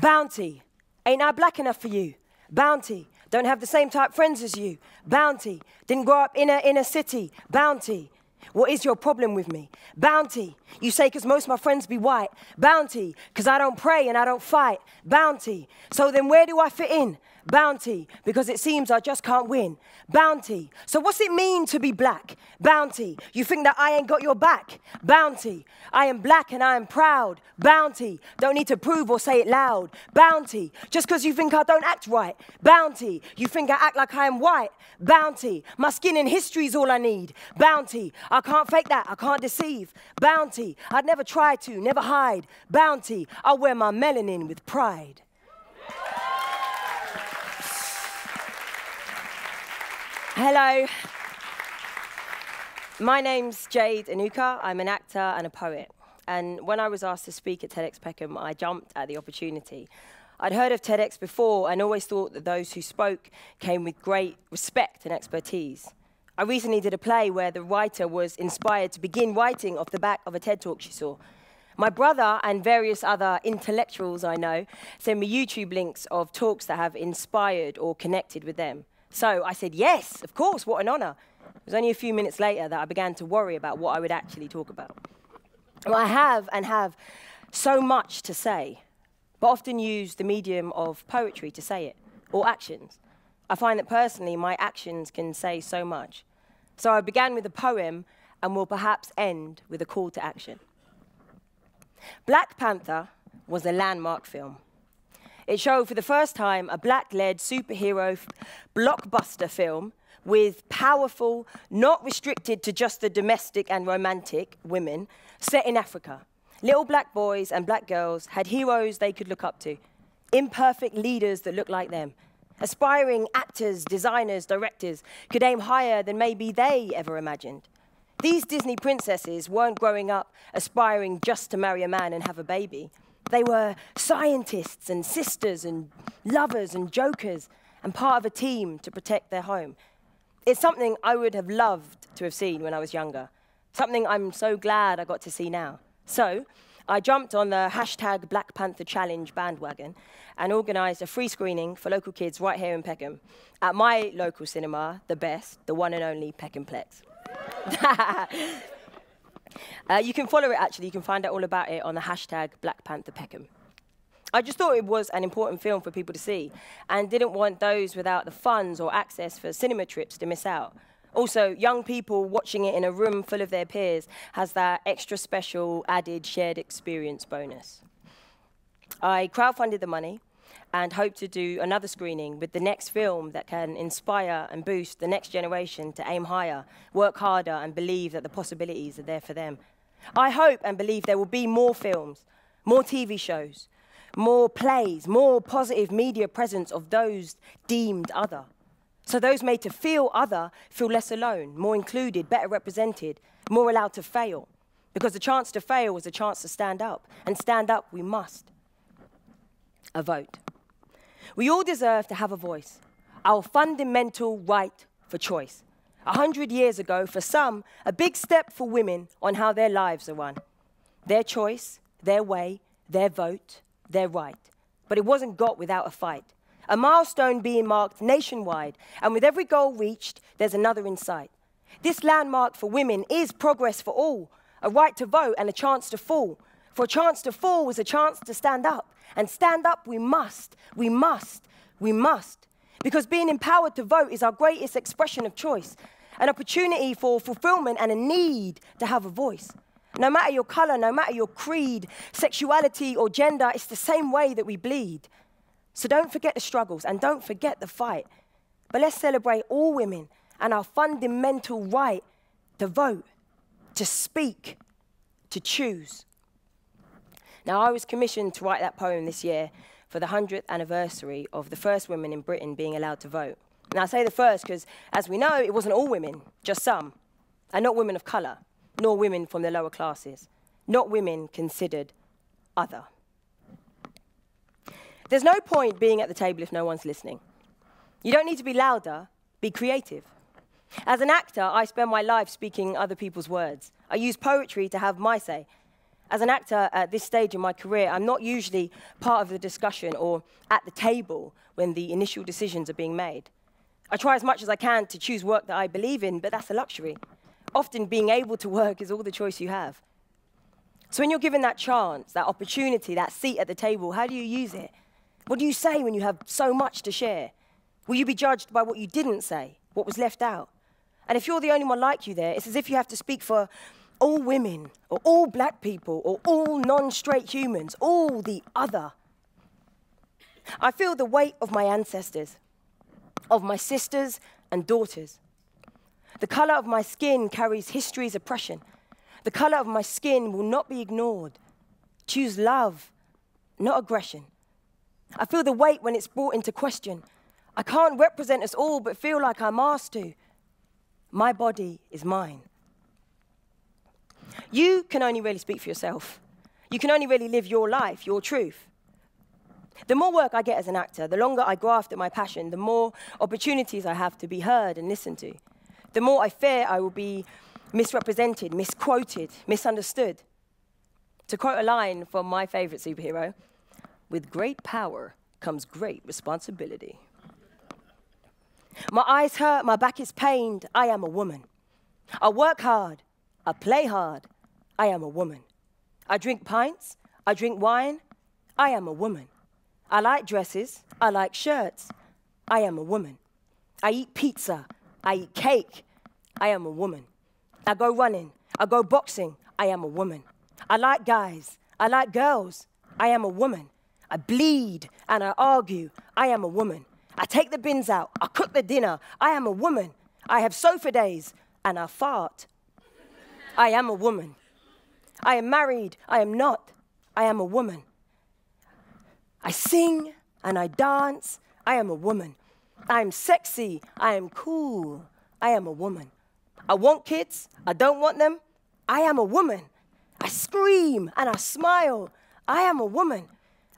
Bounty, ain't I black enough for you? Bounty, don't have the same type friends as you. Bounty, didn't grow up in a inner city. Bounty, what is your problem with me? Bounty, you say because most of my friends be white. Bounty, because I don't pray and I don't fight. Bounty, so then where do I fit in? Bounty, because it seems I just can't win. Bounty, so what's it mean to be black? Bounty, you think that I ain't got your back? Bounty, I am black and I am proud. Bounty, don't need to prove or say it loud. Bounty, just because you think I don't act right. Bounty, you think I act like I am white. Bounty, my skin and history's all I need. Bounty, I can't fake that, I can't deceive. Bounty, I'd never try to, never hide. Bounty, I wear my melanin with pride. Hello. My name's Jade Anouka. I'm an actor and a poet. And when I was asked to speak at TEDx Peckham, I jumped at the opportunity. I'd heard of TEDx before and always thought that those who spoke came with great respect and expertise. I recently did a play where the writer was inspired to begin writing off the back of a TED talk she saw. My brother and various other intellectuals I know send me YouTube links of talks that have inspired or connected with them. So I said, yes, of course, what an honour. It was only a few minutes later that I began to worry about what I would actually talk about. Well, I have and have so much to say, but often use the medium of poetry to say it, or actions. I find that personally, my actions can say so much. So I began with a poem and will perhaps end with a call to action. Black Panther was a landmark film. It showed for the first time a black led superhero blockbuster film with powerful, not restricted to just the domestic and romantic women, set in Africa. Little black boys and black girls had heroes they could look up to, imperfect leaders that looked like them. Aspiring actors, designers, directors could aim higher than maybe they ever imagined. These Disney princesses weren't growing up aspiring just to marry a man and have a baby. They were scientists and sisters and lovers and jokers and part of a team to protect their home. It's something I would have loved to have seen when I was younger, something I'm so glad I got to see now. So I jumped on the hashtag Black Panther Challenge bandwagon and organised a free screening for local kids right here in Peckham at my local cinema, the best, the one and only Peckhamplex. Uh, you can follow it actually, you can find out all about it on the hashtag Black Panther Peckham. I just thought it was an important film for people to see and didn't want those without the funds or access for cinema trips to miss out. Also, young people watching it in a room full of their peers has that extra special added shared experience bonus. I crowdfunded the money and hope to do another screening with the next film that can inspire and boost the next generation to aim higher, work harder, and believe that the possibilities are there for them. I hope and believe there will be more films, more TV shows, more plays, more positive media presence of those deemed other. So those made to feel other feel less alone, more included, better represented, more allowed to fail. Because the chance to fail is a chance to stand up, and stand up we must. A vote. We all deserve to have a voice, our fundamental right for choice. A hundred years ago, for some, a big step for women on how their lives are run. Their choice, their way, their vote, their right. But it wasn't got without a fight. A milestone being marked nationwide, and with every goal reached, there's another in sight. This landmark for women is progress for all, a right to vote and a chance to fall. For a chance to fall is a chance to stand up. And stand up we must, we must, we must. Because being empowered to vote is our greatest expression of choice, an opportunity for fulfillment and a need to have a voice. No matter your color, no matter your creed, sexuality, or gender, it's the same way that we bleed. So don't forget the struggles and don't forget the fight. But let's celebrate all women and our fundamental right to vote, to speak, to choose. Now, I was commissioned to write that poem this year for the 100th anniversary of the first women in Britain being allowed to vote. And I say the first because, as we know, it wasn't all women, just some, and not women of colour, nor women from the lower classes, not women considered other. There's no point being at the table if no one's listening. You don't need to be louder, be creative. As an actor, I spend my life speaking other people's words. I use poetry to have my say, As an actor at this stage in my career, I'm not usually part of the discussion or at the table when the initial decisions are being made. I try as much as I can to choose work that I believe in, but that's a luxury. Often being able to work is all the choice you have. So when you're given that chance, that opportunity, that seat at the table, how do you use it? What do you say when you have so much to share? Will you be judged by what you didn't say, what was left out? And if you're the only one like you there, it's as if you have to speak for all women, or all black people, or all non straight humans, all the other. I feel the weight of my ancestors, of my sisters and daughters. The color of my skin carries history's oppression. The color of my skin will not be ignored. Choose love, not aggression. I feel the weight when it's brought into question. I can't represent us all, but feel like I'm asked to. My body is mine. You can only really speak for yourself. You can only really live your life, your truth. The more work I get as an actor, the longer I graft at my passion, the more opportunities I have to be heard and listened to. The more I fear I will be misrepresented, misquoted, misunderstood. To quote a line from my favorite superhero with great power comes great responsibility. My eyes hurt, my back is pained. I am a woman. I work hard, I play hard. I am a woman. I drink pints, I drink wine. I am a woman. I like dresses, I like shirts. I am a woman. I eat pizza, I eat cake. I am a woman. I go running, I go boxing. I am a woman. I like guys, I like girls. I am a woman. I bleed and I argue. I am a woman. I take the bins out, I cook the dinner. I am a woman. I have sofa days and I fart. I am a woman. I am married. I am not. I am a woman. I sing and I dance. I am a woman. I am sexy. I am cool. I am a woman. I want kids. I don't want them. I am a woman. I scream and I smile. I am a woman.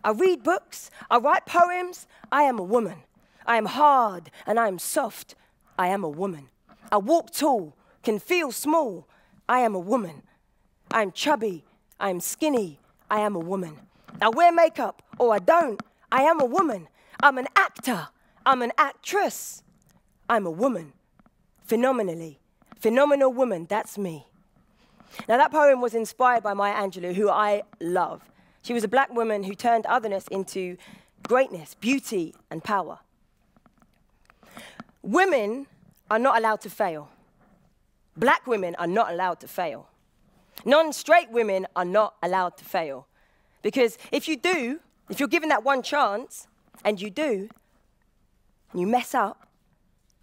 I read books. I write poems. I am a woman. I am hard and I am soft. I am a woman. I walk tall, can feel small. I am a woman. I'm chubby. I'm skinny. I am a woman. I wear makeup or I don't. I am a woman. I'm an actor. I'm an actress. I'm a woman. Phenomenally. Phenomenal woman. That's me. Now, that poem was inspired by Maya Angelou, who I love. She was a black woman who turned otherness into greatness, beauty, and power. Women are not allowed to fail. Black women are not allowed to fail. Non straight women are not allowed to fail. Because if you do, if you're given that one chance, and you do, and you mess up,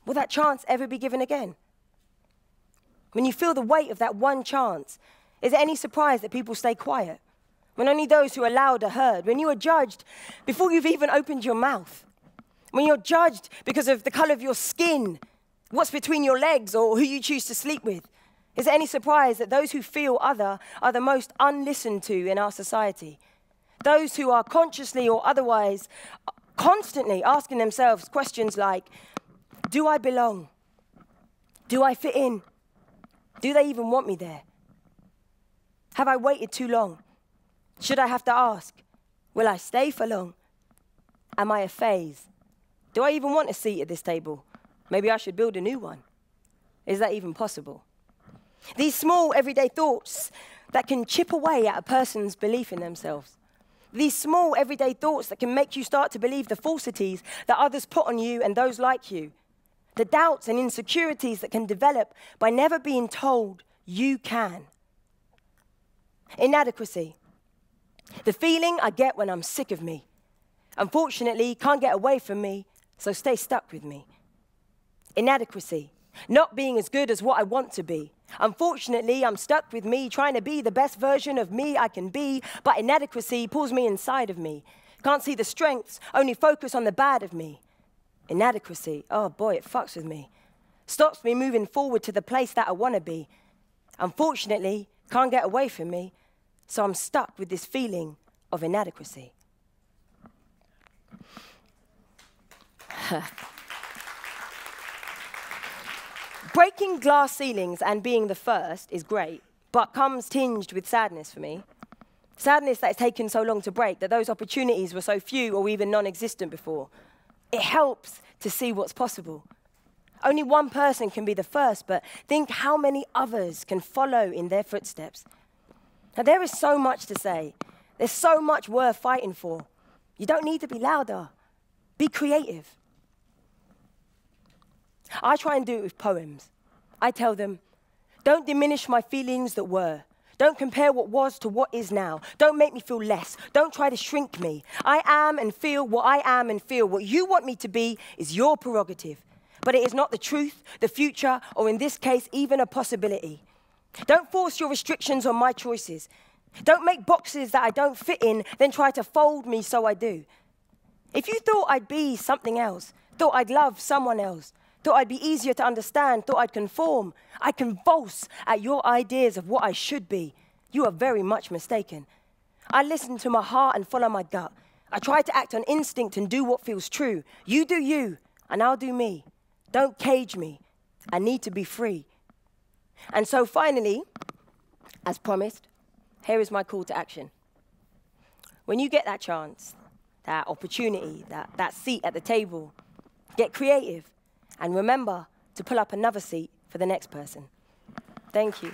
will that chance ever be given again? When you feel the weight of that one chance, is it any surprise that people stay quiet? When only those who are loud are heard? When you are judged before you've even opened your mouth? When you're judged because of the color of your skin, what's between your legs, or who you choose to sleep with? Is it any surprise that those who feel other are the most unlistened to in our society? Those who are consciously or otherwise constantly asking themselves questions like Do I belong? Do I fit in? Do they even want me there? Have I waited too long? Should I have to ask? Will I stay for long? Am I a phase? Do I even want a seat at this table? Maybe I should build a new one. Is that even possible? These small, everyday thoughts that can chip away at a person's belief in themselves. These small, everyday thoughts that can make you start to believe the falsities that others put on you and those like you. The doubts and insecurities that can develop by never being told you can. Inadequacy. The feeling I get when I'm sick of me. Unfortunately, can't get away from me, so stay stuck with me. Inadequacy. Not being as good as what I want to be. Unfortunately, I'm stuck with me trying to be the best version of me I can be, but inadequacy pulls me inside of me. Can't see the strengths, only focus on the bad of me. Inadequacy, oh boy, it fucks with me. Stops me moving forward to the place that I want to be. Unfortunately, can't get away from me, so I'm stuck with this feeling of inadequacy. Breaking glass ceilings and being the first is great, but comes tinged with sadness for me. Sadness that it's taken so long to break, that those opportunities were so few or even non existent before. It helps to see what's possible. Only one person can be the first, but think how many others can follow in their footsteps. Now, there is so much to say. There's so much worth fighting for. You don't need to be louder, be creative. I try and do it with poems. I tell them, don't diminish my feelings that were. Don't compare what was to what is now. Don't make me feel less. Don't try to shrink me. I am and feel what I am and feel. What you want me to be is your prerogative. But it is not the truth, the future, or in this case, even a possibility. Don't force your restrictions on my choices. Don't make boxes that I don't fit in, then try to fold me so I do. If you thought I'd be something else, thought I'd love someone else, thought I'd be easier to understand, thought I'd conform, I convulse at your ideas of what I should be, you are very much mistaken. I listen to my heart and follow my gut. I try to act on instinct and do what feels true. You do you, and I'll do me. Don't cage me. I need to be free. And so finally, as promised, here is my call to action. When you get that chance, that opportunity, that, that seat at the table, get creative and remember to pull up another seat for the next person. Thank you.